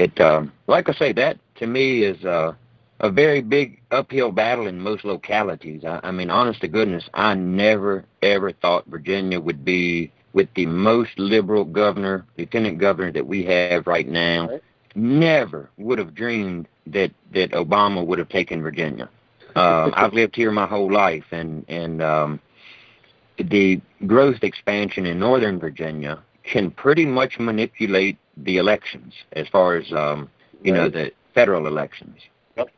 it um, like I say that to me is uh, a very big uphill battle in most localities. I, I mean, honest to goodness, I never ever thought Virginia would be with the most liberal governor, lieutenant governor that we have right now. Right. Never would have dreamed that that Obama would have taken Virginia. Uh, I've lived here my whole life, and and um, the growth expansion in Northern Virginia can pretty much manipulate the elections as far as um, you right. know the federal elections. Yep.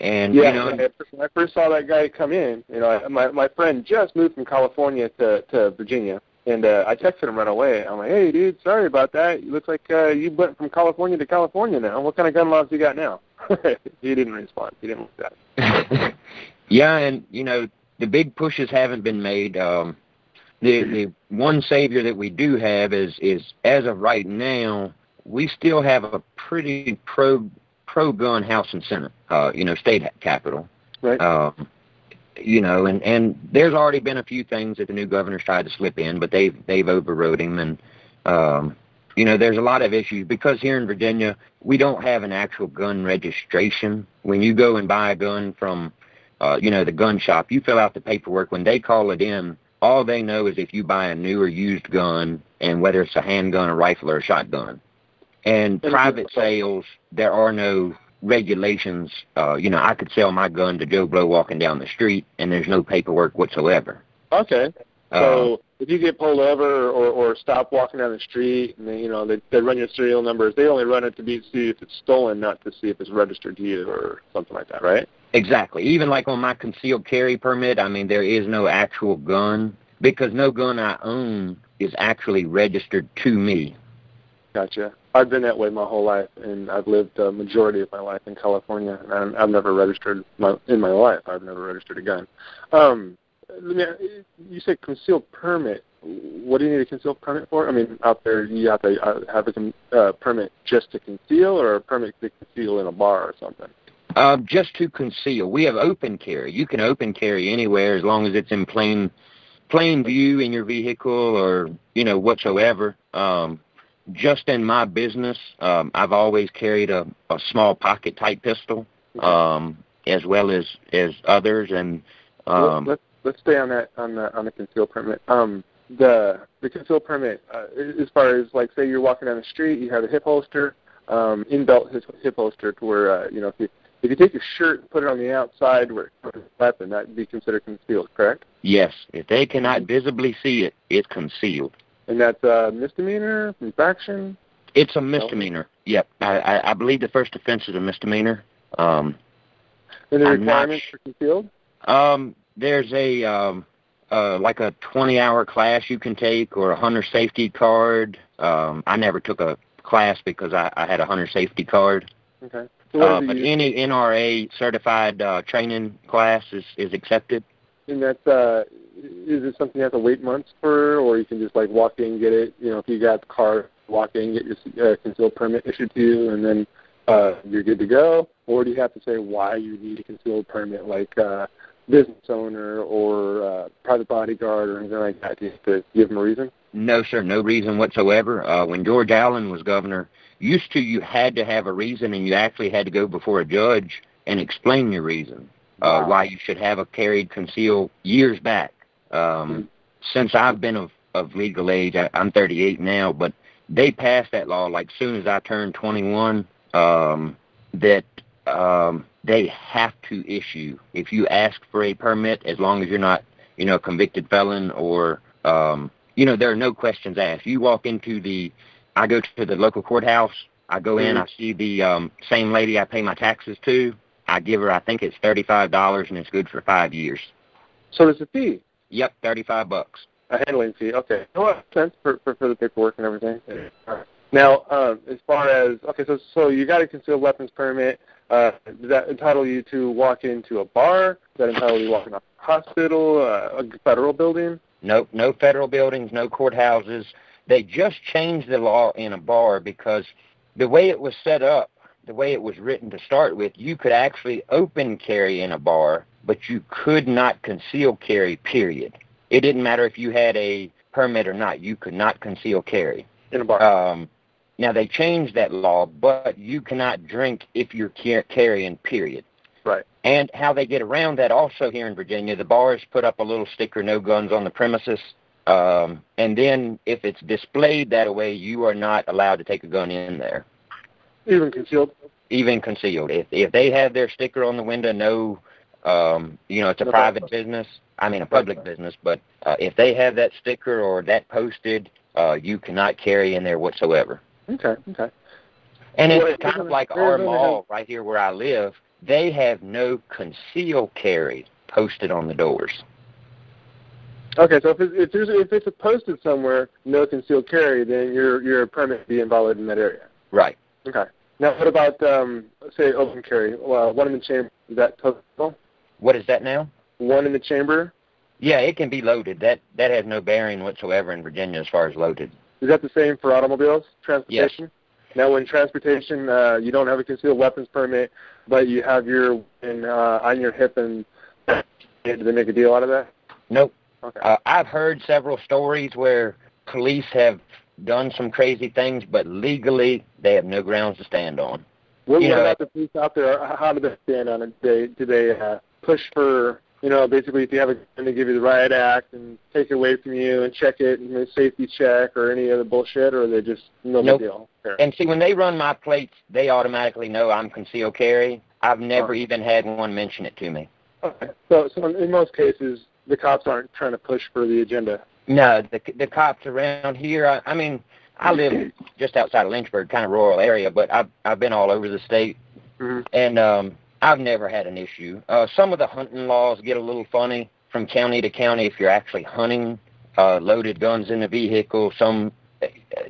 And yeah, you know, when I first saw that guy come in, you know, my my friend just moved from California to to Virginia, and uh, I texted him right away. I'm like, "Hey, dude, sorry about that. It looks like uh, you went from California to California now. What kind of gun laws you got now?" he didn't respond. He didn't look at yeah, and you know, the big pushes haven't been made. Um, the the one savior that we do have is is as of right now, we still have a pretty pro pro gun House and Senate, uh, you know, state capital. Right. Um, you know, and and there's already been a few things that the new governor's tried to slip in, but they've they've overrode him, and um, you know, there's a lot of issues because here in Virginia we don't have an actual gun registration. When you go and buy a gun from, uh, you know, the gun shop, you fill out the paperwork. When they call it in, all they know is if you buy a new or used gun, and whether it's a handgun, a rifle, or a shotgun. And private sales, there are no regulations. Uh, you know, I could sell my gun to Joe Blow walking down the street, and there's no paperwork whatsoever. Okay. So uh, if you get pulled over or or stop walking down the street, and they, you know they they run your serial numbers, they only run it to be see if it's stolen, not to see if it's registered to you or something like that, right? Exactly. Even like on my concealed carry permit, I mean there is no actual gun because no gun I own is actually registered to me. Gotcha. I've been that way my whole life, and I've lived a majority of my life in California, and I've never registered my in my life. I've never registered a gun. Um, you said concealed permit. What do you need a concealed permit for? I mean, out there you have to uh, have a uh, permit just to conceal, or a permit to conceal in a bar or something. Um, just to conceal. We have open carry. You can open carry anywhere as long as it's in plain plain view in your vehicle or you know whatsoever. Um, just in my business, um, I've always carried a, a small pocket type pistol, um, as well as as others. And um, let's let's stay on that on the on the conceal permit. Um, the the conceal permit, uh, as far as like say you're walking down the street, you have a hip holster, um, in belt hip holster, to where uh, you know if you if you take your shirt and put it on the outside where it's a weapon, that'd be considered concealed, correct? Yes. If they cannot visibly see it, it's concealed. And that's a misdemeanor, infraction? It's a misdemeanor. No. Yep. I, I, I believe the first offense is a misdemeanor. Um, and the requirements for concealed? Um, there's a um, uh, like a 20-hour class you can take, or a hunter safety card. Um, I never took a class because I, I had a hunter safety card. Okay. Uh, but any NRA certified uh, training class is, is accepted. And that's uh, is it something you have to wait months for, or you can just like walk in, get it? You know, if you got the car, walk in, get your uh, concealed permit issued to you, and then uh, you're good to go. Or do you have to say why you need a concealed permit, like uh, business owner or uh, private bodyguard or anything like that? Do you have to give them a reason? No, sir, no reason whatsoever. Uh, when George Allen was governor, used to you had to have a reason, and you actually had to go before a judge and explain your reason uh, wow. why you should have a carried conceal years back. Um, since I've been of, of legal age, I, I'm 38 now, but they passed that law like soon as I turned 21 um, that um, they have to issue if you ask for a permit as long as you're not you know a convicted felon or um, you know there are no questions asked. You walk into the I go to the local courthouse. I go in. Mm-hmm. I see the um, same lady I pay my taxes to. I give her I think it's thirty five dollars and it's good for five years. So there's a fee. Yep, thirty-five bucks. A handling fee. Okay. No well, sense for, for for the paperwork and everything. All right. Now, um, as far as okay, so so you got a concealed weapons permit. Uh, does that entitle you to walk into a bar? Does that entitle you to walk in a hospital, uh, a federal building? Nope, no federal buildings, no courthouses. They just changed the law in a bar because the way it was set up, the way it was written to start with, you could actually open carry in a bar, but you could not conceal carry, period. It didn't matter if you had a permit or not. You could not conceal carry. In a bar. Um, now they changed that law, but you cannot drink if you're carrying. Period. Right. And how they get around that also here in Virginia, the bars put up a little sticker, no guns on the premises. Um, and then if it's displayed that way, you are not allowed to take a gun in there. Even concealed? Even concealed. If if they have their sticker on the window, no, um, you know, it's a no private business. I mean, a public right. business. But uh, if they have that sticker or that posted, uh, you cannot carry in there whatsoever. Okay. Okay. And well, it's kind of like our mall right here where I live. They have no conceal carry posted on the doors. Okay, so if it's, if, there's, if it's posted somewhere, no concealed carry, then your your permit be invalid in that area. Right. Okay. Now, what about um, say open carry? Well, one in the chamber is that total? What is that now? One in the chamber. Yeah, it can be loaded. That that has no bearing whatsoever in Virginia as far as loaded. Is that the same for automobiles, transportation? Yes. Now, when transportation, uh, you don't have a concealed weapons permit, but you have your in, uh, on your hip, and did they make a deal out of that? Nope. Okay. Uh, I've heard several stories where police have done some crazy things, but legally they have no grounds to stand on. What, you know, about the police out there? How do they stand on it? Do they do they uh, push for you know basically if you have a gun, they give you the riot act and take it away from you and check it and a safety check or any other bullshit, or are they just no nope. big deal? Fair. And see, when they run my plates, they automatically know I'm concealed carry. I've never oh. even had one mention it to me. Okay. So, so in most cases, the cops aren't trying to push for the agenda. No, the the cops around here. I, I mean, I live just outside of Lynchburg, kind of rural area, but I've I've been all over the state, mm-hmm. and um, I've never had an issue. Uh, some of the hunting laws get a little funny from county to county if you're actually hunting uh, loaded guns in the vehicle. Some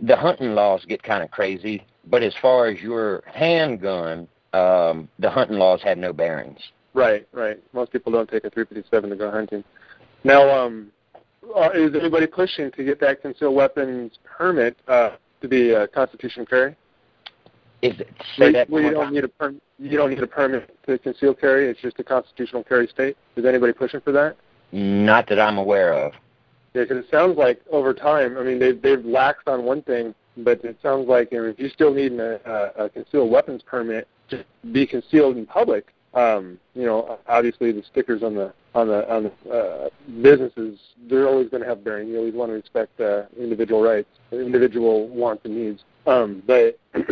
the hunting laws get kind of crazy, but as far as your handgun, um, the hunting laws have no bearings. Right, right. Most people don't take a 357 to go hunting. Now, um, uh, is anybody pushing to get that concealed weapons permit uh, to be a constitutional carry? Is it say that well, you don't need a permit. You don't need a permit to conceal carry. It's just a constitutional carry state. Is anybody pushing for that? Not that I'm aware of. Yeah, because it sounds like over time. I mean, they've they've laxed on one thing, but it sounds like you know, if you still need a, a, a concealed weapons permit to be concealed in public, um, you know, obviously the stickers on the on the on the uh, businesses, they're always going to have bearing. You always want to respect uh, individual rights, individual wants and needs. Um, but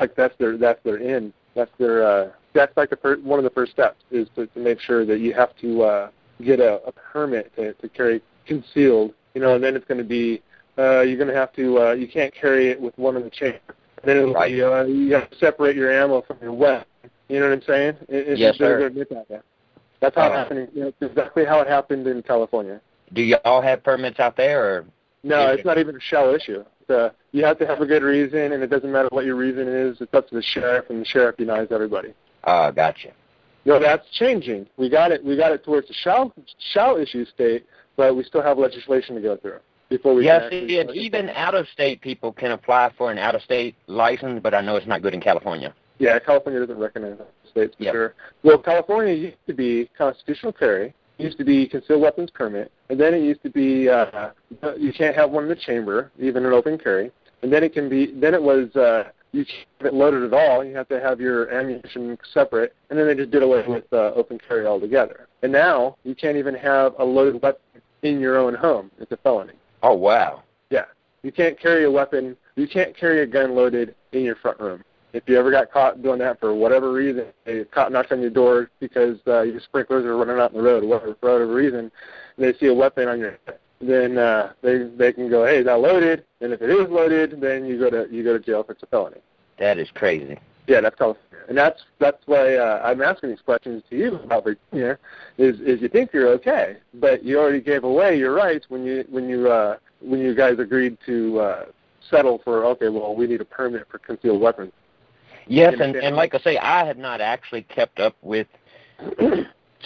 like that's their that's their end. That's their uh, that's like the first, one of the first steps is to, to make sure that you have to uh, get a, a permit to, to carry concealed. You know, and then it's going to be uh, you're going to have to uh, you can't carry it with one in the chamber. And then it'll right. be uh, you have to separate your ammo from your weapon. You know what I'm saying? It, yes, sir. That. That's how uh, it happened. You know, exactly how it happened in California. Do you all have permits out there, or? No, it's not even a shall issue. Uh, you have to have a good reason, and it doesn't matter what your reason is. It's up to the sheriff, and the sheriff denies everybody. Ah, uh, gotcha. No, that's changing. We got it. We got it towards the shall shall issue state, but we still have legislation to go through before we. Yes, and even out of state people can apply for an out of state license, but I know it's not good in California. Yeah, California doesn't recognize states for yep. sure. Well, California used to be constitutional carry, used to be concealed weapons permit, and then it used to be uh, you can't have one in the chamber, even an open carry, and then it can be then it was uh, you can't have it loaded at all. You have to have your ammunition separate, and then they just did away with uh, open carry altogether. And now you can't even have a loaded weapon in your own home. It's a felony. Oh wow. Yeah, you can't carry a weapon. You can't carry a gun loaded in your front room if you ever got caught doing that for whatever reason, a cop knocks on your door because uh, your sprinklers are running out in the road, whatever, for whatever reason, and they see a weapon on your head, then uh, they they can go, hey, is that loaded? And if it is loaded, then you go to you go to jail if it's a felony. That is crazy. Yeah, that's California, and that's that's why uh, I'm asking these questions to you about Virginia. Is is you think you're okay, but you already gave away your rights when you when you uh, when you guys agreed to uh, settle for okay, well, we need a permit for concealed weapons. Yes, and, and like I say, I have not actually kept up with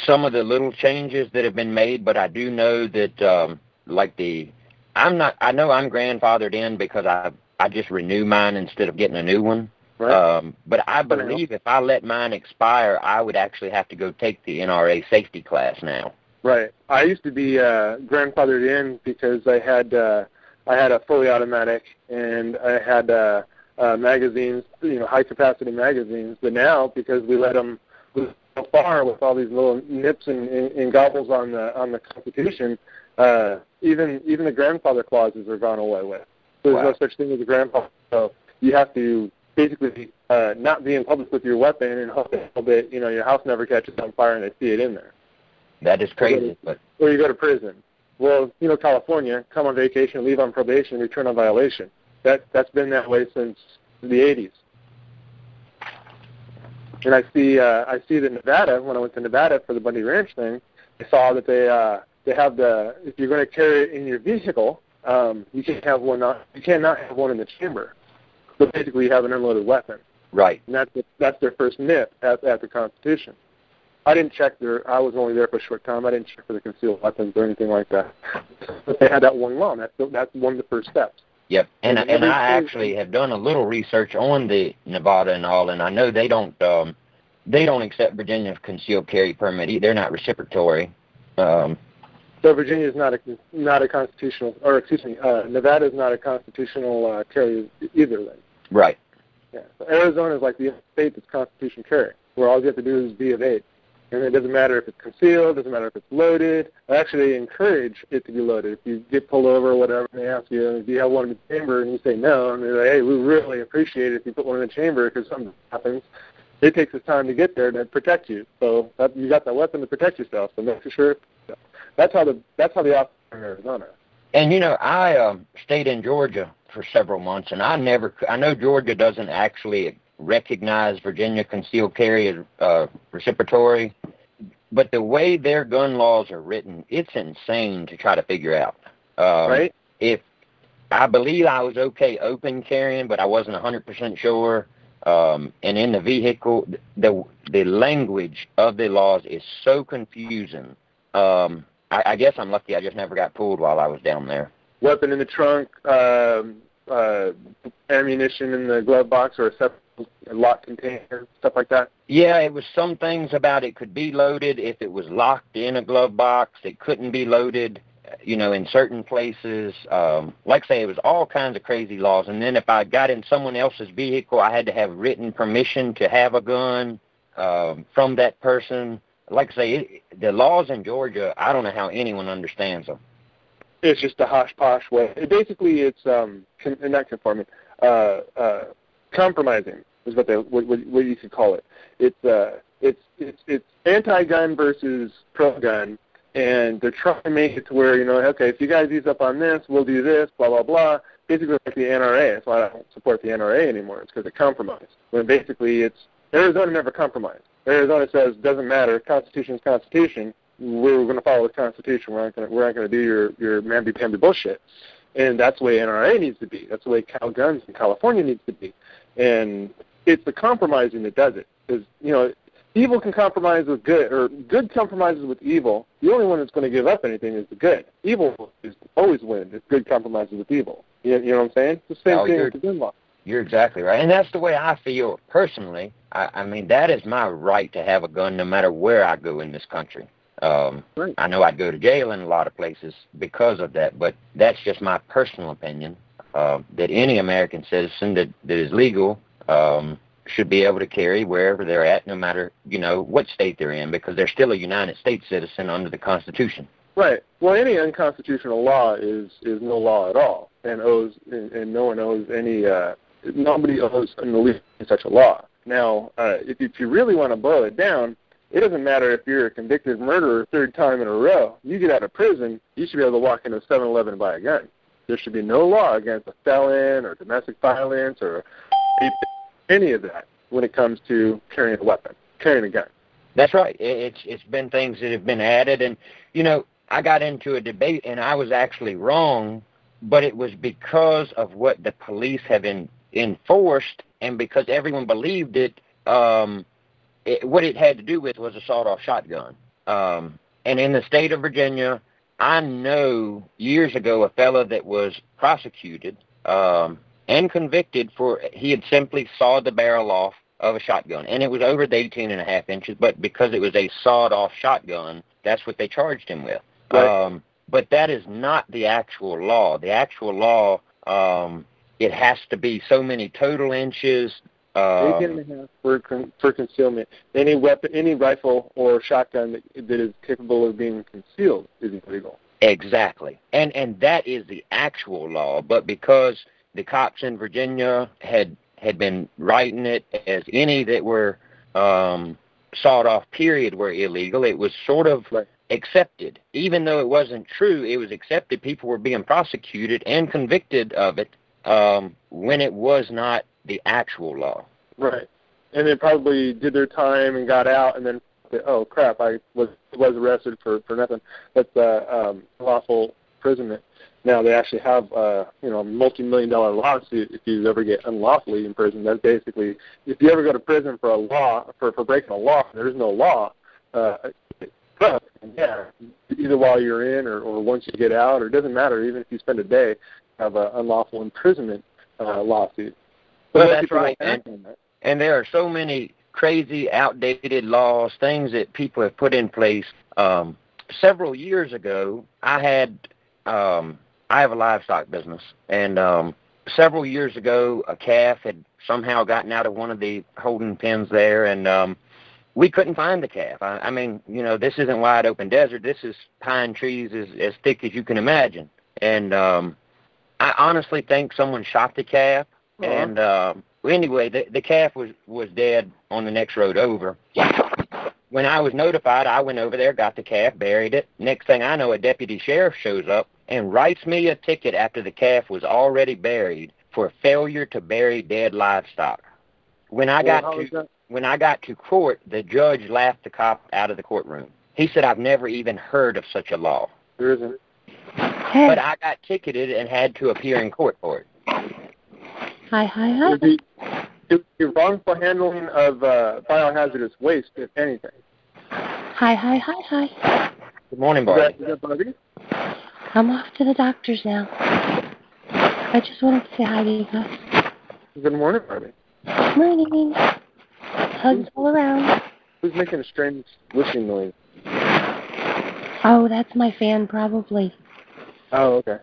some of the little changes that have been made, but I do know that um like the I'm not I know I'm grandfathered in because I I just renew mine instead of getting a new one. Right. Um but I believe if I let mine expire I would actually have to go take the NRA safety class now. Right. I used to be uh grandfathered in because I had uh I had a fully automatic and I had uh uh, magazines, you know, high capacity magazines. But now, because we let them go so far with all these little nips and, and, and gobbles on the on the Constitution, uh, even even the grandfather clauses are gone away with. So there's Wow. no such thing as a grandfather. So you have to basically uh, not be in public with your weapon and hope that you know your house never catches on fire and they see it in there, That is crazy, but or you go to prison. Well, you know, California, come on vacation, leave on probation, return on violation. That that's been that way since the 80s. And I see uh, I see that Nevada when I went to Nevada for the Bundy Ranch thing, I saw that they uh, they have the if you're going to carry it in your vehicle, um, you can't have one not you cannot have one in the chamber. So basically, you have an unloaded weapon, right. and that's that's their first nip at, at the Constitution. I didn't check their. I was only there for a short time. I didn't check for the concealed weapons or anything like that. But they had that one law. and That's that's one of the first steps. Yep, and And and I actually have done a little research on the Nevada and all, and I know they don't um, they don't accept Virginia concealed carry permit. They're not reciprocatory. Um, So Virginia is not a not a constitutional, or excuse me, uh, Nevada is not a constitutional uh, carry either. Then, right. yeah. So Arizona is like the state that's constitution carry, where all you have to do is be of age, and it doesn't matter if it's concealed, doesn't matter if it's loaded. Actually, encourage it to be loaded. If you get pulled over or whatever, and they ask you, do you have one in the chamber, and you say no, and they're like, hey, we really appreciate it if you put one in the chamber because something happens. It takes its time to get there to protect you. So that, you got that weapon to protect yourself. So make sure. That's how the that's how the officer in Arizona. And you know, I um, stayed in Georgia for several months, and I never. I know Georgia doesn't actually recognize Virginia concealed carry as uh, reciprocatory, but the way their gun laws are written, it's insane to try to figure out. Um, right? If I believe I was okay open carrying, but I wasn't 100% sure. Um, and in the vehicle, the the language of the laws is so confusing. Um, I, I guess I'm lucky. I just never got pulled while I was down there. Weapon in the trunk, um, uh, ammunition in the glove box or a separate locked container, stuff like that. Yeah, it was some things about it could be loaded if it was locked in a glove box. It couldn't be loaded, you know, in certain places. Um, like I say, it was all kinds of crazy laws. And then if I got in someone else's vehicle, I had to have written permission to have a gun um, from that person. Like I say, it, the laws in Georgia, I don't know how anyone understands them. It's just a hosh posh way. It basically, it's um, con- not conforming, uh, uh, compromising is what they what, what, you could call it. It's uh, it's it's it's anti-gun versus pro-gun, and they're trying to make it to where you know, okay, if you guys ease up on this, we'll do this, blah blah blah. Basically, like the NRA. That's why I don't support the NRA anymore. It's because it compromised. When basically, it's Arizona never compromised. Arizona says doesn't matter. Constitution's Constitution. We're going to follow the Constitution. We're not going to we're not going to do your your mamby pamby bullshit. And that's the way NRA needs to be. That's the way Cal Guns in California needs to be. And it's the compromising that does it. Because you know, evil can compromise with good, or good compromises with evil. The only one that's going to give up anything is the good. Evil is always wins if good compromises with evil. You, you know what I'm saying? It's the same thing you're- with the gun law. You're exactly right, and that's the way I feel personally. I, I mean, that is my right to have a gun, no matter where I go in this country. Um, Right. I know I'd go to jail in a lot of places because of that, but that's just my personal opinion. Uh, that any American citizen that, that is legal um, should be able to carry wherever they're at, no matter you know what state they're in, because they're still a United States citizen under the Constitution. Right. Well, any unconstitutional law is is no law at all, and owes and, and no one owes any. Uh, nobody owes in the least such a law. Now, uh, if, if you really want to boil it down, it doesn't matter if you're a convicted murderer third time in a row. You get out of prison, you should be able to walk into a 7-Eleven and buy a gun. There should be no law against a felon or domestic violence or any of that when it comes to carrying a weapon, carrying a gun. That's right. It's it's been things that have been added, and you know, I got into a debate, and I was actually wrong, but it was because of what the police have in, enforced, and because everyone believed it. Um, it, what it had to do with was a sawed-off shotgun. Um, and in the state of Virginia, I know years ago a fellow that was prosecuted um, and convicted for he had simply sawed the barrel off of a shotgun, and it was over the 18 and a half inches. But because it was a sawed-off shotgun, that's what they charged him with. Right. Um, but that is not the actual law. The actual law um, it has to be so many total inches. Uh, Eight and a half for for concealment. Any weapon, any rifle or shotgun that, that is capable of being concealed is illegal. Exactly. And and that is the actual law, but because the cops in Virginia had had been writing it as any that were um sawed off period were illegal, it was sort of Right. accepted. Even though it wasn't true, it was accepted. People were being prosecuted and convicted of it um when it was not the actual law. Right. And they probably did their time and got out, and then oh crap, I was was arrested for for nothing. That's uh, um, lawful imprisonment. Now they actually have uh, you know a multi-million dollar lawsuit if you ever get unlawfully imprisoned. That's basically if you ever go to prison for a law for for breaking a law, there is no law. Uh, yeah, either while you're in or, or once you get out, or it doesn't matter. Even if you spend a day, have an unlawful imprisonment uh, lawsuit. But Well, that's right, don't act on that. and there are so many crazy outdated laws things that people have put in place. Um several years ago i had um i have a livestock business and um several years ago a calf had somehow gotten out of one of the holding pens there and um we couldn't find the calf. I, I mean you know this isn't wide open desert. This is pine trees as as thick as you can imagine. And um i honestly think someone shot the calf Uh-huh. and um anyway, the the calf was was dead on the next road over. When I was notified, I went over there, got the calf, buried it. Next thing I know, a deputy sheriff shows up and writes me a ticket after the calf was already buried for failure to bury dead livestock. When I Well, got to when I got to court, the judge laughed the cop out of the courtroom. He said, "I've never even heard of such a law." There isn't. Hey. But I got ticketed and had to appear in court for it. Hi, hi, hi. The, the, the wrongful handling of uh, biohazardous waste, if anything. Hi, hi, hi, hi. Good morning, Is Barbie. that, is that Bobby? I'm off to the doctor's now. I just wanted to say hi to you guys. Good morning, Barbie. Morning. Hugs all around. Who's making a strange whistling noise? Oh, that's my fan, probably. Oh, okay.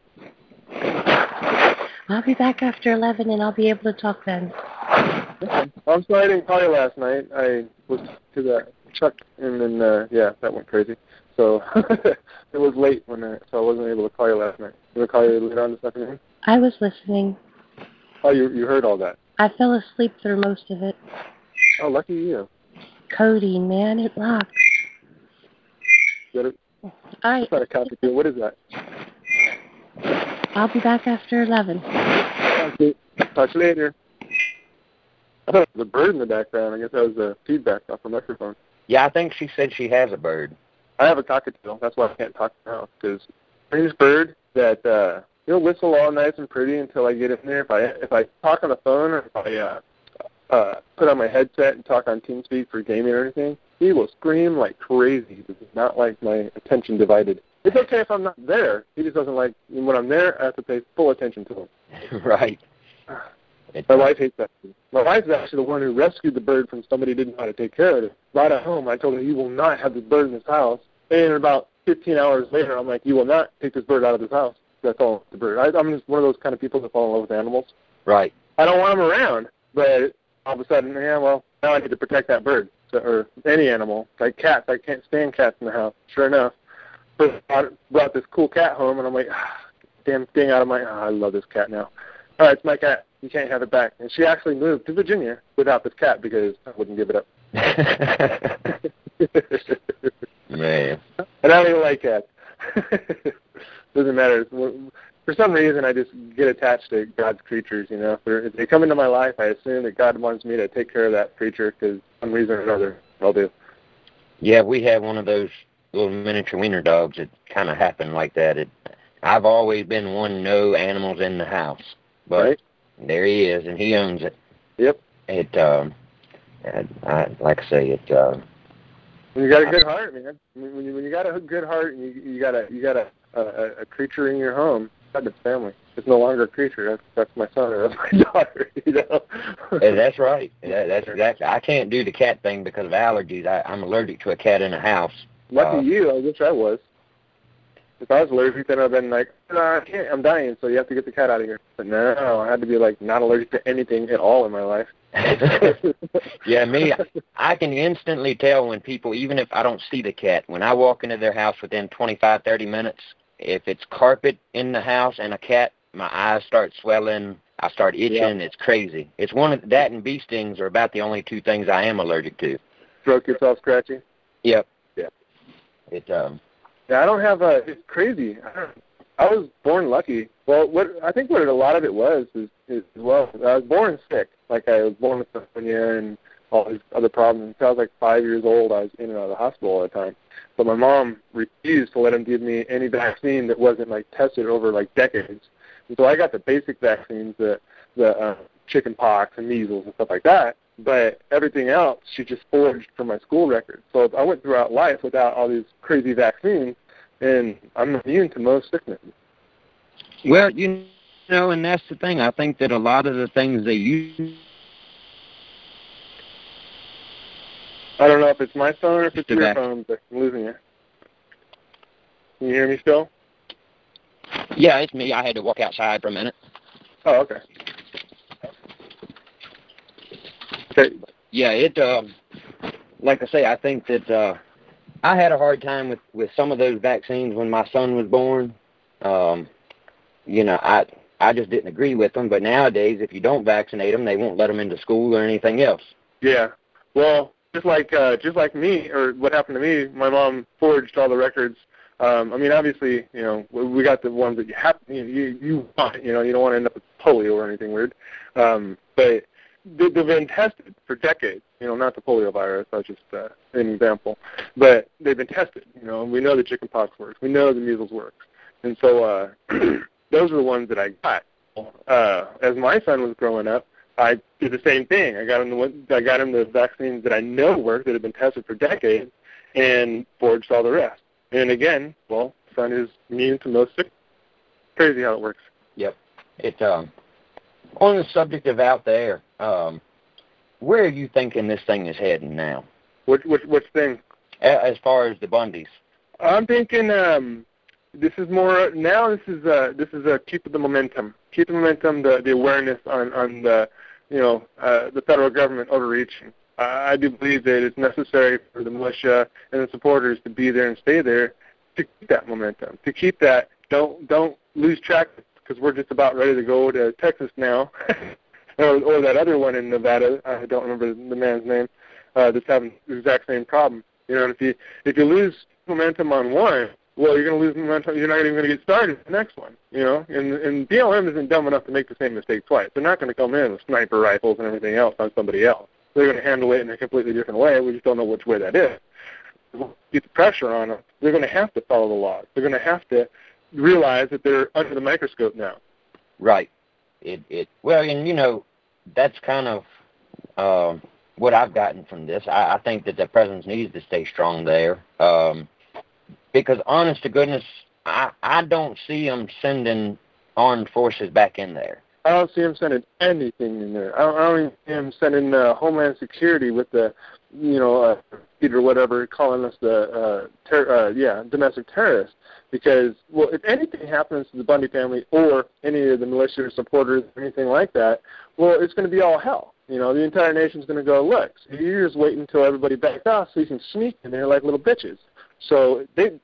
I'll be back after 11 and I'll be able to talk then. okay. I'm sorry I didn't call you last night. I was to the truck, and then uh, yeah, that went crazy. So it was late when I, so I wasn't able to call you last night. You gonna call you later on this afternoon? I was listening. Oh, you you heard all that? I fell asleep through most of it. Oh, lucky you. Codeine, man, it rocks. Got a, All right, got a cockatoo. What is that? I'll be back after 11. Okay. Talk to you later. I thought it was a bird in the background. I guess that was the feedback off the microphone. Yeah, I think she said she has a bird. I have a cockatiel. That's why I can't talk now because strange bird that uh, he'll whistle all nice and pretty until I get in there. If I if I talk on the phone or if I uh, uh, put on my headset and talk on TeamSpeak for gaming or anything, he will scream like crazy. He does not like my attention divided. It's okay if I'm not there. He just doesn't like when I'm there. I have to pay full attention to him. right. It- My wife hates that. My wife's actually the one who rescued the bird from somebody who didn't know how to take care of it. Right at home, I told her, you will not have this bird in this house. And about 15 hours later, I'm like, you will not take this bird out of this house. That's all the bird. I, I'm just one of those kind of people that fall in love with animals. right. I don't want them around, but all of a sudden, yeah, well, now I need to protect that bird so, or any animal. Like cats, I can't stand cats in the house. Sure enough, first I brought this cool cat home, and I'm like, ah, damn thing out of my. Oh, I love this cat now. All right, it's my cat. You can't have it back. And she actually moved to Virginia without this cat because I wouldn't give it up. Man. and I don't even like cats. Doesn't matter. For some reason, I just get attached to God's creatures. You know, if, they come into my life, I assume that God wants me to take care of that creature because some reason or another, I'll do. Yeah, we have one of those little miniature wiener dogs. It kind of happened like that. It, I've always been one no animals in the house, but Right? there he is, and he owns it. Yep. It, um, I, I, like I say, it. Uh, When you got a good heart, man. When you when you got a good heart and you you got a you got a a, a creature in your home, God, it's family. It's no longer a creature. That's that's my son or that's my daughter. You know. That's right. That, that's exactly. I can't do the cat thing because of allergies. I, I'm allergic to a cat in a house. Lucky uh, you. I wish I was. If I was allergic, then I'd been like, uh, I can't. I'm dying, so you have to get the cat out of here. But no, I had to be like not allergic to anything at all in my life. yeah, me, I can instantly tell when people, even if I don't see the cat, when I walk into their house within 25, 30 minutes, if it's carpet in the house and a cat, my eyes start swelling. I start itching. It's crazy. It's one of that and bee stings are about the only two things I am allergic to. Throat gets all scratchy. Yep. It um. Yeah, I don't have a. It's crazy. I, I was born lucky. Well, what I think what a lot of it was is, is well, I was born sick. Like I was born with pneumonia and all these other problems. Until I was like five years old, I was in and out of the hospital all the time. But my mom refused to let him give me any vaccine that wasn't like tested over like decades. And so I got the basic vaccines, the the uh, chicken pox and measles and stuff like that. But everything else, she just forged from my school record. So I went throughout life without all these crazy vaccines, and I'm immune to most sicknesses. Well, you know, and that's the thing. I think that a lot of the things they use. I don't know if it's my phone or if it's your phone, but I'm losing you. Can you hear me still? Yeah, it's me. I had to walk outside for a minute. Oh, okay. Yeah, it. Um, like I say, I think that uh, I had a hard time with with some of those vaccines when my son was born. Um, you know, I I just didn't agree with them. But nowadays, if you don't vaccinate them, they won't let them into school or anything else. Yeah. Well, just like uh, just like me, or what happened to me, my mom forged all the records um, I mean, obviously, you know, we got the ones that you have, you you, you want, you know, you don't want to end up with polio or anything weird. Um, but they, they've been tested for decades. You know, not the polio virus. That's just uh, an example. But they've been tested. You know, and we know the chickenpox works. We know the measles works. And so uh, those are the ones that I got. Uh, as my son was growing up, I did the same thing. I got him the I got him the vaccines that I know work that have been tested for decades, and forged all the rest. And again, well, son is immune to most sick. Crazy how it works. Yep. It um on the subject of out there, um, where are you thinking this thing is heading now? Which which which thing? As far as the Bundys. I'm thinking um this is more now this is uh this is a keep the momentum. Keep the momentum, the the awareness on on the you know, uh the federal government overreaching. I do believe that it's necessary for the militia and the supporters to be there and stay there to keep that momentum, to keep that. Don't don't lose track because we're just about ready to go to Texas now, or, or that other one in Nevada. I don't remember the man's name. Uh, that's having the exact same problem. You know, if you if you lose momentum on one, well, you're going to lose momentum. You're not even going to get started the next one. You know, and and BLM isn't dumb enough to make the same mistake twice. They're not going to come in with sniper rifles and everything else on somebody else they're going to handle it in a completely different way. We just don't know which way that is. Get the pressure on them. They're going to have to follow the laws. They're going to have to realize that they're under the microscope now. Right. It it well, and you know, that's kind of uh, what I've gotten from this. I, I think that the president needs to stay strong there, um, because honest to goodness, I I don't see them sending armed forces back in there. I don't see him sending anything in there. I don't, I don't even see him sending uh, Homeland Security with the, you know, uh, or whatever, calling us the, uh, ter- uh, yeah, domestic terrorists. Because, well, if anything happens to the Bundy family or any of the militia supporters or anything like that, well, it's going to be all hell. You know, the entire nation's going to go, look, you're just waiting until everybody backs off so you can sneak in there like little bitches. So they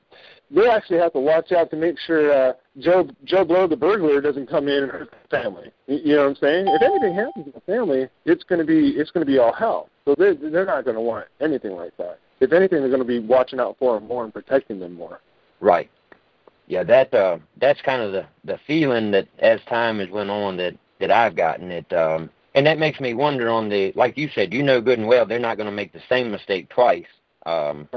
they actually have to watch out to make sure uh, Joe Joe Blow the burglar doesn't come in and hurt the family. You, know what I'm saying? If anything happens to the family, it's going to be it's going to be all hell. So they they're not going to want anything like that. If anything, they're going to be watching out for them more and protecting them more. Right. Yeah, that uh, that's kind of the the feeling that as time has went on that that I've gotten it. Um, and that makes me wonder on the like you said, you know good and well they're not going to make the same mistake twice. Um,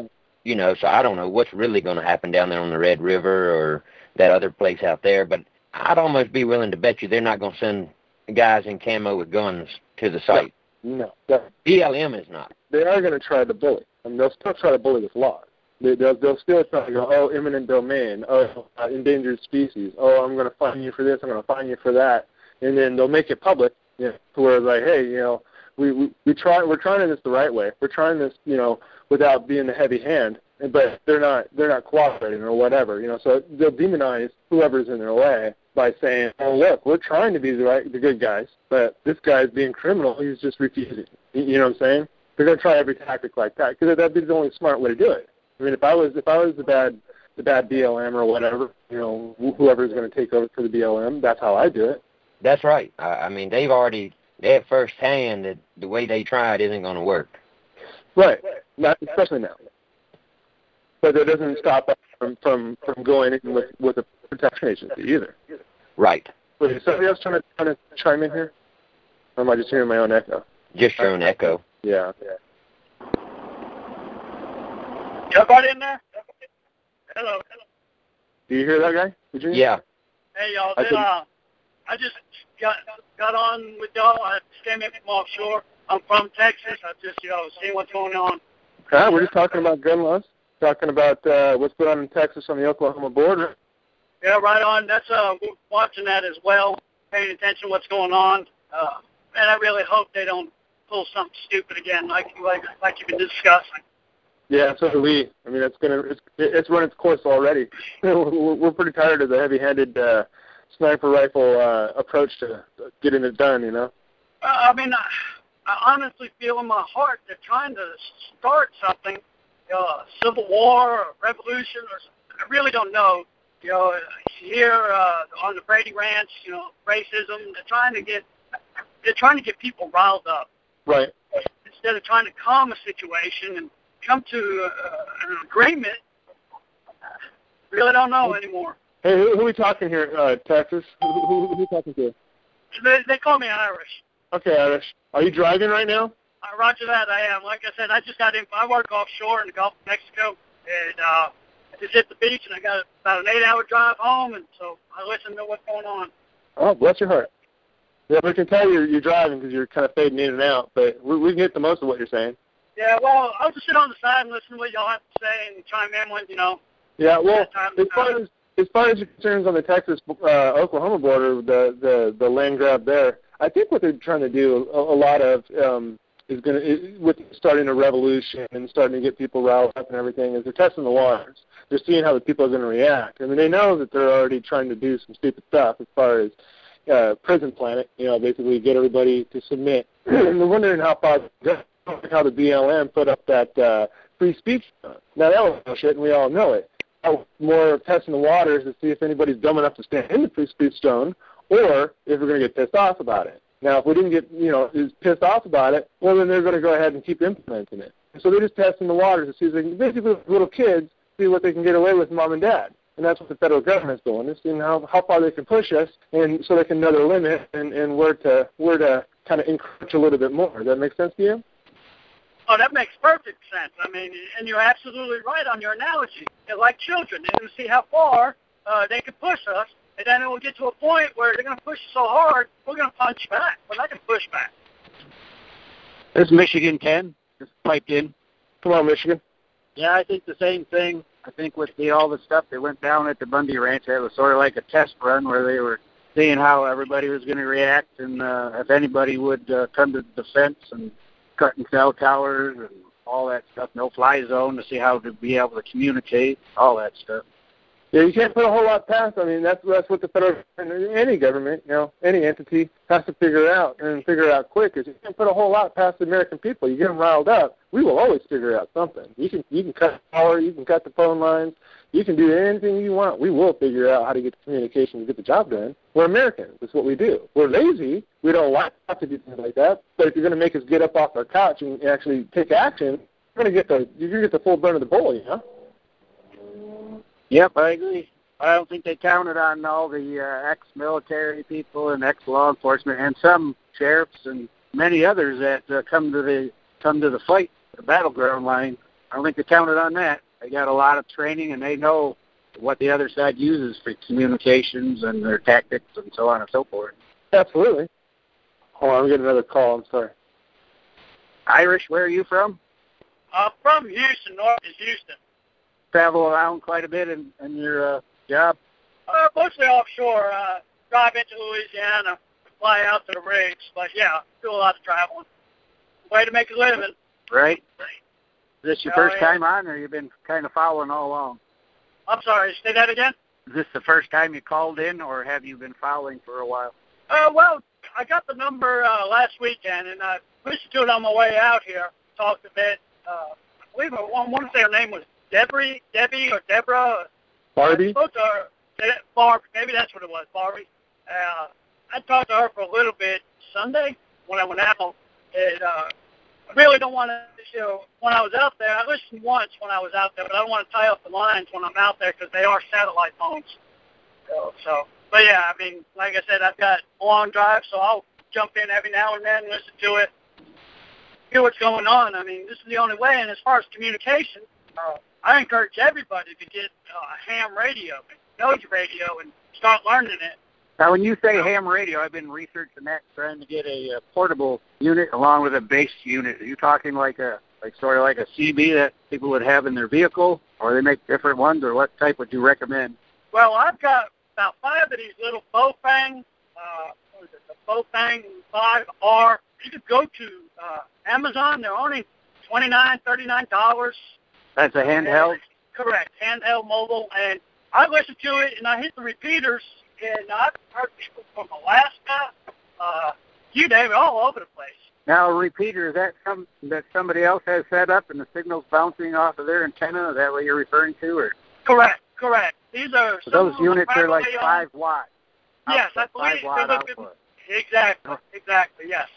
you know, so I don't know what's really going to happen down there on the Red River or that other place out there, but I'd almost be willing to bet you they're not going to send guys in camo with guns to the site. No, no. BLM is not. They are going to try to bully. I mean, they'll still try to bully with laws. They, they'll, they'll still try to go, oh, eminent domain, oh, uh, endangered species, oh, I'm going to fine you for this, I'm going to fine you for that, and then they'll make it public, you know, to where it's like, hey, you know, we, we we try we're trying this the right way. We're trying this, you know, without being the heavy hand. but they're not they're not cooperating or whatever. You know, so they'll demonize whoever's in their way by saying, "Oh, look, we're trying to be the right the good guys, but this guy's being criminal. He's just refusing." You know what I'm saying? They're going to try every tactic like that because that'd be the only smart way to do it. I mean, if I was if I was the bad the bad BLM or whatever, you know, wh- whoever's going to take over for the BLM, that's how I do it. That's right. I, I mean, they've already they have firsthand that the way they tried isn't going to work. Right. Not especially now. But that doesn't stop us from from from going in with with a protection agency either. Right. Wait, is somebody else trying to trying to chime in here? Or am I just hearing my own echo? Just your own echo. Yeah. Yeah. Everybody in there? Hello. Do you hear that guy? Virginia? Yeah. Hey y'all. I Then, can- uh, I just got got on with y'all. I came in from offshore. I'm from Texas. I just you know seeing what's going on. Huh? We're just talking about gun laws. Talking about uh, what's going on in Texas on the Oklahoma border. Yeah, right on. That's uh we're watching that as well, paying attention to what's going on. Uh, and I really hope they don't pull something stupid again, like like like you've been discussing. Yeah, so do we. I mean, it's gonna it's it's run its course already. we're, we're pretty tired of the heavy-handed uh, sniper rifle uh, approach to getting it done. You know. Uh, I mean, I, honestly feel in my heart they're trying to start something, uh, a civil war or revolution or something. I really don't know. You know, here uh, on the Brady Ranch, you know, racism. They're trying to get they're trying to get people riled up Right. instead of trying to calm a situation and come to uh, an agreement. Really don't know anymore. Hey, who, who are we talking here? Uh, Texas. Who, who, who are we talking to? They, they call me Irish. Okay, Irish. Are you driving right now? Uh, roger that, I am. Like I said, I just got in. I work offshore in the Gulf of Mexico, and uh, I just hit the beach, and I got about an eight-hour drive home, and so I listen to what's going on. Oh, bless your heart. Yeah, we can tell you're, you're driving because you're kind of fading in and out, but we, we can get the most of what you're saying. Yeah, well, I'll just sit on the side and listen to what y'all have to say and chime in when you know. Yeah, well, as far as as far as your concerns on the Texas uh, Oklahoma border, the the the land grab there, I think what they're trying to do a, a lot of um, is going to with starting a revolution and starting to get people riled up and everything is they're testing the waters. They're seeing how the people are going to react. I mean, they know that they're already trying to do some stupid stuff as far as uh, prison planet, you know, basically get everybody to submit. and they're wondering how far how the BLM put up that uh, free speech. Now that was bullshit, and we all know it. More testing the waters to see if anybody's dumb enough to stand in the free speech zone, or if we're going to get pissed off about it. Now, if we didn't get, you know, is pissed off about it, well, then they're going to go ahead and keep implementing it. So they're just testing the waters to see if they can, basically, little kids, see what they can get away with mom and dad. And that's what the federal government's doing, is seeing how, how far they can push us, and so they can know their limit and, and where to where to kind of encroach a little bit more. Does that make sense to you? Oh, that makes perfect sense. I mean, and you're absolutely right on your analogy. They're like children. They're going to see how far uh, they can push us, and then it will get to a point where they're going to push so hard, we're going to punch back. We're not going to push back. This is Michigan 10, just piped in. Come on, Michigan. Yeah, I think the same thing. I think with the all the stuff that went down at the Bundy Ranch, it was sort of like a test run where they were seeing how everybody was going to react and uh, if anybody would uh, come to the defense and cutting cell towers and all that stuff, no fly zone to see how to be able to communicate, all that stuff. Yeah, you can't put a whole lot past. I mean, that's that's what the federal any government, you know, any entity has to figure out and figure out quick. Is you can't put a whole lot past the American people. You get them riled up, we will always figure out something. You can you can cut power, you can cut the phone lines, you can do anything you want. We will figure out how to get the communication to get the job done. We're Americans. That's what we do. We're lazy. We don't like to do things like that. But if you're going to make us get up off our couch and actually take action, you're going to get the you're going to get the full burn of the bull. You know. Yep, I agree. I don't think they counted on all the uh, ex-military people and ex-law enforcement and some sheriffs and many others that uh, come to the come to the fight, the battleground line. I don't think they counted on that. They got a lot of training and they know what the other side uses for communications and their tactics and so on and so forth. Absolutely. Hold on, I'm getting another call. I'm sorry. Irish, where are you from? Uh, from Houston, north is Houston. Travel around quite a bit in, in your uh, job. Uh, mostly offshore. Uh, drive into Louisiana, fly out to the rigs. But yeah, do a lot of traveling. Way to make a living. right? Is this your Oh, first yeah. time on, or you've been kind of following all along? I'm sorry. Say that again. Is this the first time you called in, or have you been following for a while? Uh, well, I got the number uh, last weekend, and I listened to it on my way out here. Talked a bit. Uh, I believe I want to say her name was Debbie, Debbie or Deborah. Barbie? spoke to her. Barbie. Maybe that's what it was. Barbie. Uh, I talked to her for a little bit Sunday when I went out, and uh, I really don't want to. You know, when I was out there, I listened once when I was out there, but I don't want to tie up the lines when I'm out there because they are satellite phones. So, so, but yeah, I mean, like I said, I've got a long drive, so I'll jump in every now and then, listen to it, hear what's going on. I mean, this is the only way. And as far as communication, uh, I encourage everybody to get uh, a ham radio, know your radio, and start learning it. Now, when you say ham radio, I've been researching that, trying to get a, uh portable unit along with a base unit. Are you talking like a like sort of like a CB that people would have in their vehicle, or they make different ones, or what type would you recommend? Well, I've got about five of these little Baofeng, uh, what is it, the Baofeng 5R. You could go to uh, Amazon. They're only twenty nine, thirty nine dollars. That's a handheld. Correct, handheld mobile, and I listen to it and I hit the repeaters, and I've heard people from Alaska, uh, you name it, all over the place. Now, a repeater is that some that somebody else has set up, and the signal's bouncing off of their antenna? Is that what you're referring to, or Correct, correct. These are so those units are like five watts. Yes, I output, five believe watt they're looking- output. Exactly, exactly. Yes.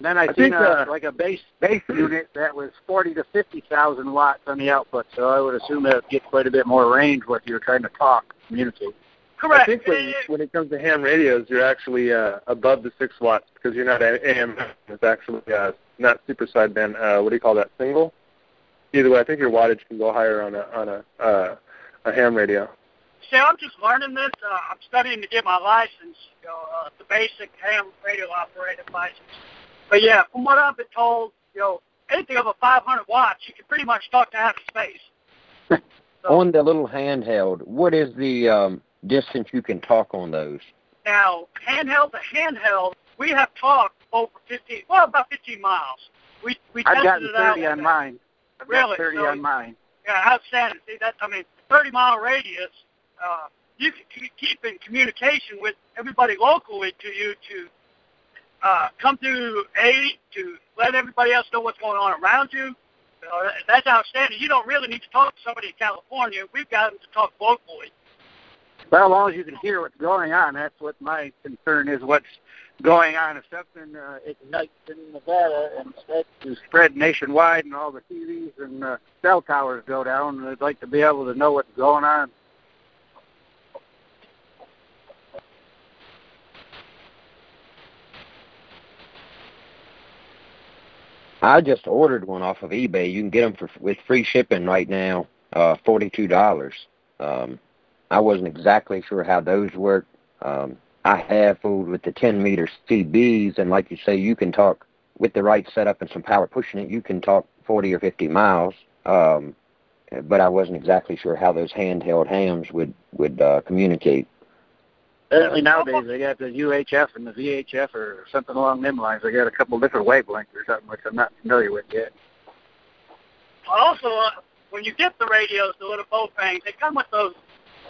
Then I, I seen think, a, uh, like a base base unit that was forty to fifty thousand watts on the output. So I would assume that would get quite a bit more range what you're trying to talk, communicate. Correct. I think when, when it comes to ham radios, you're actually uh, above the six watts because you're not AM. It's actually uh, not super sideband. Uh, what do you call that? Single. Either way, I think your wattage can go higher on a on a uh, a ham radio. See, I'm just learning this. Uh, I'm studying to get my license, you know, uh, the basic ham radio operator license. But yeah, from what I've been told, you know, anything over 500 watts, you can pretty much talk to outer space. So On the little handheld, what is the um, distance you can talk on those? now, handheld to handheld, we have talked over 15, well, about 15 miles. We we I've gotten it out. thirty on mine. I've Really? got thirty So- on mine. Yeah, outstanding. See, that I mean, 30 mile radius. Uh, you can keep in communication with everybody locally to you to uh, come to aid to let everybody else know what's going on around you. Uh, that's outstanding. You don't really need to talk to somebody in California. We've got them to talk locally. Well, as long as you can hear what's going on, that's what my concern is. What's going on? If something uh, ignites in Nevada and starts to spread nationwide, and all the TVs and uh, cell towers go down, I'd like to be able to know what's going on. I just ordered one off of eBay. You can get them for with free shipping right now, uh, forty-two dollars. Um, I wasn't exactly sure how those work. Um, I have fooled with the ten meter CBs, and like you say, you can talk with the right setup and some power pushing it. You can talk forty or fifty miles. Um, but I wasn't exactly sure how those handheld hams would would uh, communicate. Apparently nowadays they got the UHF and the VHF or something along them lines. They got a couple different wavelengths or something which I'm not familiar with yet. Also, uh, when you get the radios, the little Baofengs, they come with those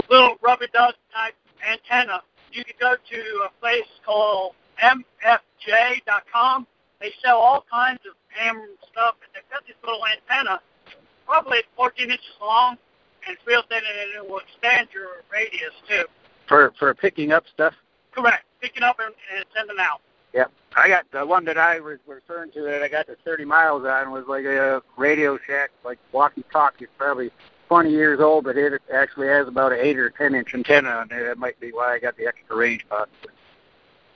little rubber duck type antenna. You can go to a place called mfj.com. They sell all kinds of ham stuff, and they've got this little antenna, probably 14 inches long, and it's real thin, and it will expand your radius too. For for picking up stuff. Correct. Picking up and, and sending out. Yep. I got the one that I was referring to that I got the 30 miles on was like a Radio Shack, like walkie-talkie. Probably 20 years old, but it actually has about an 8 or 10 inch antenna on there. That might be why I got the extra range possibly.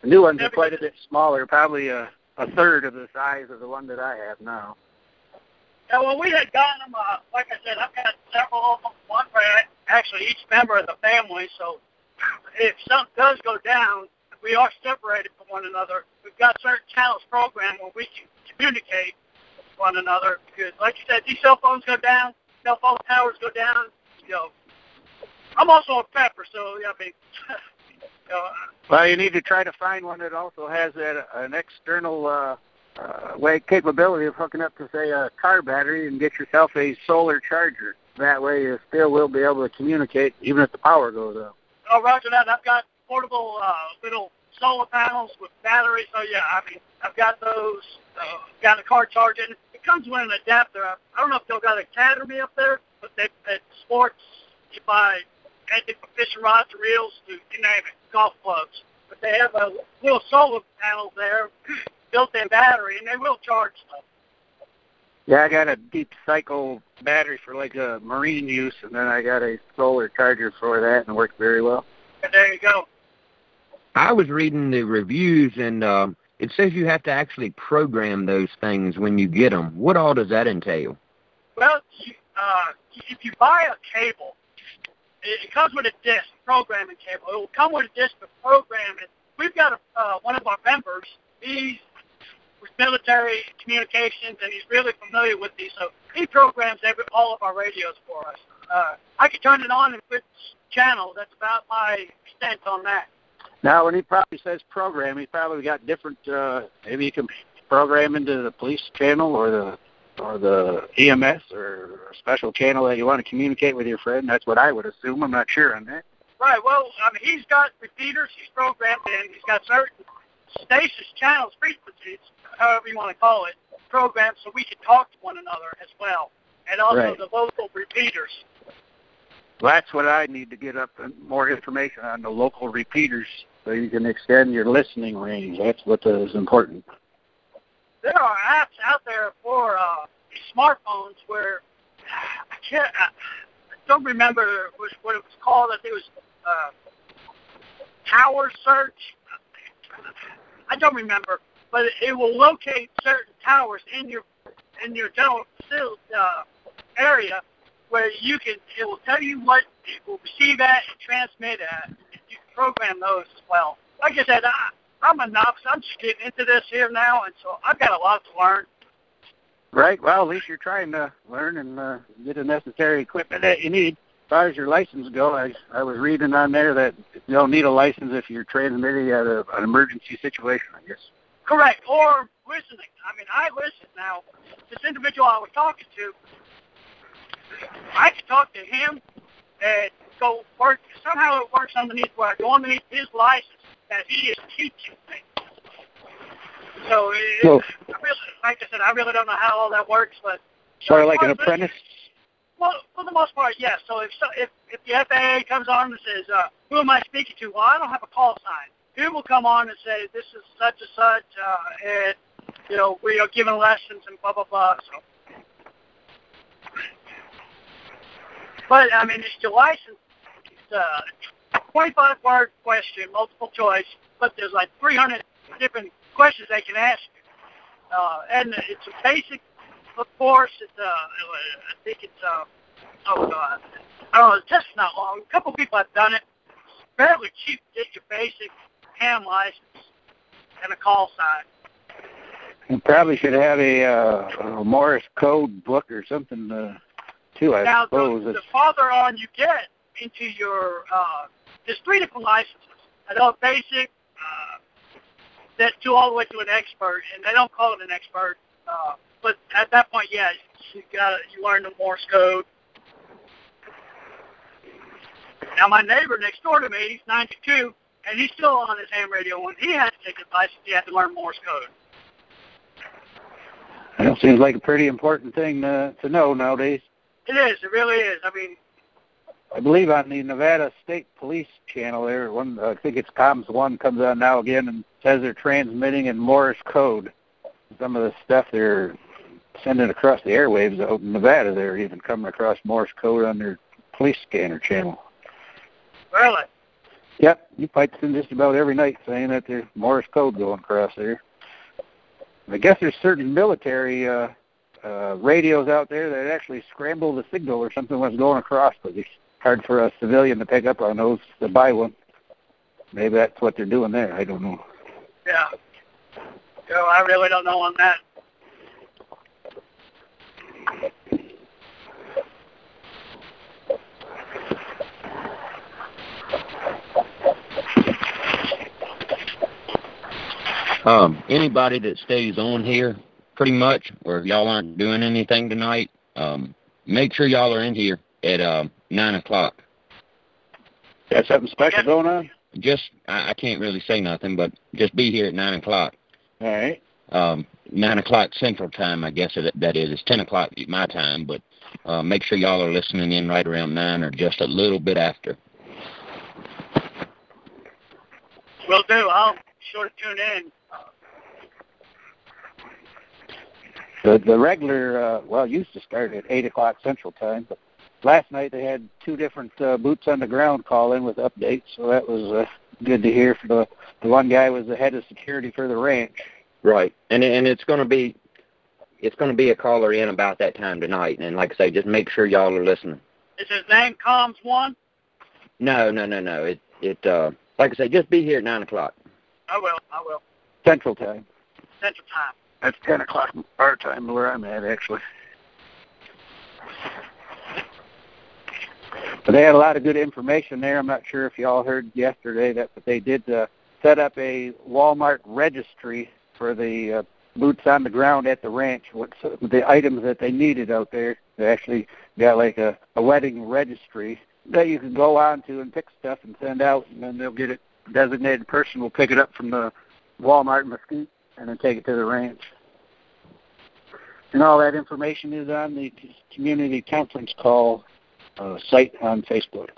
The new ones are quite a bit smaller, probably a, a third of the size of the one that I have now. Yeah, well, we had gotten them. Uh, like I said, I've got several of them. One for actually each member of the family. So if something does go down, we are separated from one another. We've got certain channels programmed where we can communicate with one another. Because, like you said, these cell phones go down, cell phone towers go down. You know, I'm also a prepper, so yeah, I mean, you know, Well, you need to try to find one that also has that an external uh, uh, way capability of hooking up to say a car battery and get yourself a solar charger. That way, you still will be able to communicate even if the power goes out. Oh, Roger that. I've got portable uh, little solar panels with batteries. So yeah, I mean, I've got those. Uh, got a car charging. It comes with an adapter. I don't know if they've got a Academy up there, but they at sports you buy anything from fishing rods to reels to you name it, golf clubs. But they have a little solar panel there, built-in battery, and they will charge stuff. Yeah, I got a deep cycle battery for like a marine use, and then I got a solar charger for that, and it works very well. And there you go. I was reading the reviews, and um, it says you have to actually program those things when you get them. What all does that entail? Well, you, uh, if you buy a cable, it, it comes with a disc, programming cable. It will come with a disc to program it. We've got a, uh, one of our members. He's with military communications, and he's really familiar with these. So he programs every all of our radios for us. Uh, I can turn it on and switch channel. That's about my extent on that. Now, when he probably says program, he's probably got different. Uh, maybe you can program into the police channel or the or the EMS or a special channel that you want to communicate with your friend. That's what I would assume. I'm not sure on that. Right. Well, I mean, he's got repeaters. He's programmed in. He's got certain stations, channels, frequencies, however you want to call it, programmed so we can talk to one another as well, and also Right. the local repeaters. Well, that's what I need to get up and more information on the local repeaters so you can extend your listening range. That's what is important. There are apps out there for uh, smartphones where I can't. I, don't remember what, what it was called. I think it was uh, Tower Search. I don't remember, but it, will locate certain towers in your in your general uh, area where you can. It will tell you what it will receive at and transmit at. You can program those as well. Like I said, I, I'm a novice. I'm just getting into this here now, and so I've got a lot to learn. Right. Well, at least you're trying to learn and uh, get the necessary equipment that you need. As far as your license go, I I was reading on there that you don't need a license if you're transmitting at a, an emergency situation. I guess. Correct. Or listening. I mean, I listen now. This individual I was talking to, I could talk to him and go work. Somehow it works underneath where I go underneath his license that he is teaching me. So, it, So- I really, like I said, I really don't know how all that works, but Sort of like an apprentice. well, for the most part, yes. So if so, if if the FAA comes on and says, uh, "Who am I speaking to?" Well, I don't have a call sign. Will come on and say, "This is such and such," uh, and you know we are giving lessons and blah blah blah. So, but I mean, it's your license. It's a 25 word question, multiple choice, but there's like 300 different questions they can ask. Uh, and it's a basic of course, it's uh, I think it's uh, oh god, I don't know. The test's not long. A couple people have done it. It's fairly cheap get your basic ham license and a call sign. You probably should have a, uh, a Morse code book or something uh, too. I now, suppose. the, the farther on you get into your, uh, there's three different licenses. Adult basic, uh, that two all the way to an expert, and they don't call it an expert. Uh, but at that point, yeah, you got you learn the Morse code. Now, my neighbor next door to me, he's 92, and he's still on his ham radio. When he had to take license, he had to learn Morse code. Well, seems like a pretty important thing uh, to know nowadays. It is. It really is. I mean, I believe on the Nevada State Police channel there, one I think it's Comms One comes on now again and says they're transmitting in Morse code. Some of the stuff they're sending across the airwaves out in Nevada, they're even coming across Morse code on their police scanner channel. really. Yep, you fight them just about every night saying that there's Morse code going across there. I guess there's certain military uh, uh, radios out there that actually scramble the signal or something when it's going across, but it's hard for a civilian to pick up on those to buy one. Maybe that's what they're doing there. I don't know. Yeah. So I really don't know on that. Um, anybody that stays on here, pretty much, or if y'all aren't doing anything tonight, um, make sure y'all are in here at um, nine o'clock. Got something special going on? Just I, I can't really say nothing, but just be here at nine o'clock. All right. Um, nine o'clock Central Time, I guess it, that is. It's ten o'clock my time, but uh, make sure y'all are listening in right around nine or just a little bit after. Will do. I'll be sure to tune in. The the regular uh, well used to start at eight o'clock Central Time, but last night they had two different uh, boots on the ground call in with updates, so that was uh, good to hear. For the the one guy was the head of security for the ranch. Right, and and it's going to be it's going to be a caller in about that time tonight, and like I say, just make sure y'all are listening. Is his name Combs One? No, no, no, no. It it uh like I say, just be here at nine o'clock. I will. I will. Central Time. Central Time. That's ten o'clock our time where I'm at actually. But they had a lot of good information there. I'm not sure if y'all heard yesterday that, but they did uh, set up a Walmart registry for the uh, boots on the ground at the ranch. What's uh, the items that they needed out there? They actually got like a, a wedding registry that you can go on to and pick stuff and send out, and then they'll get it. Designated person will pick it up from the Walmart in Mesquite and then take it to the ranch. And all that information is on the community conference call uh, site on Facebook.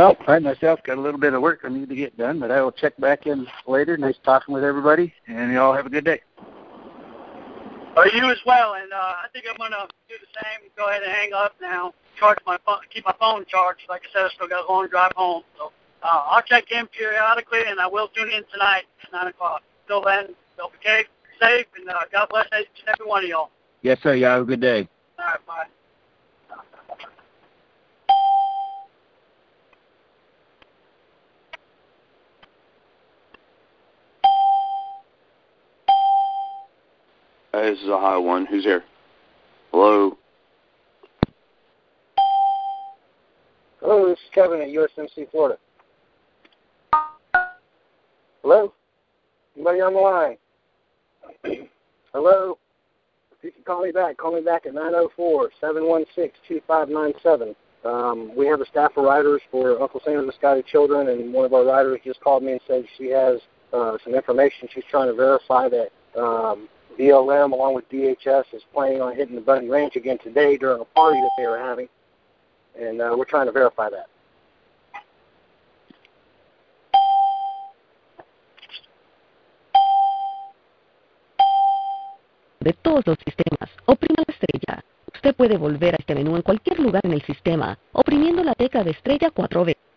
Well, I myself got a little bit of work I need to get done, but I will check back in later. Nice talking with everybody, and you all have a good day. Oh, you as well. And uh, I think I'm gonna do the same. Go ahead and hang up now. Charge my phone. Keep my phone charged. Like I said, I still got a long drive home. So uh, I'll check in periodically, and I will tune in tonight at nine o'clock. Till then, don't be safe, and uh, God bless each and every one of y'all. Yes, sir. Y'all have a good day. All right, bye. Hey, this is a high one. Who's here? Hello. Hello, this is Kevin at USMC Florida. Hello? Anybody on the line? Hello? If you can call me back, call me back at 904-716-2597. Um, we have a staff of riders for Uncle Sam's Misguided Children, and one of our riders just called me and said she has uh, some information she's trying to verify that um, BLM, along with DHS, is planning on hitting the Bundy Ranch again today during a party that they were having, and uh, we're trying to verify that. de todos los sistemas, oprima la estrella. Usted puede volver a este menú en cualquier lugar en el sistema, oprimiendo la tecla de estrella cuatro veces.